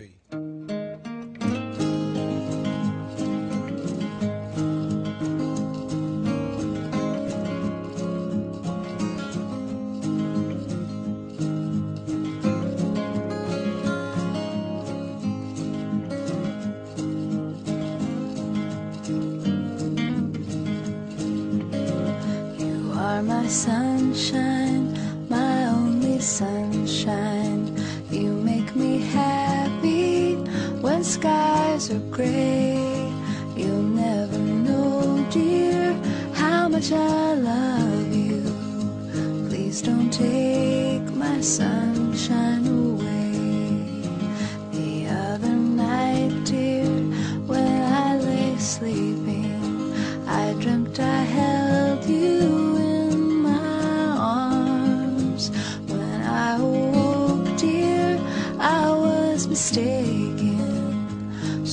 You are my sunshine, my only sunshine. Skies are gray. You'll never know, dear, how much I love you. Please don't take my sunshine away. The other night, dear, when I lay sleeping, I dreamt I held you in my arms. When I awoke, dear, I was mistaken.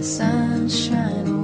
sunshine.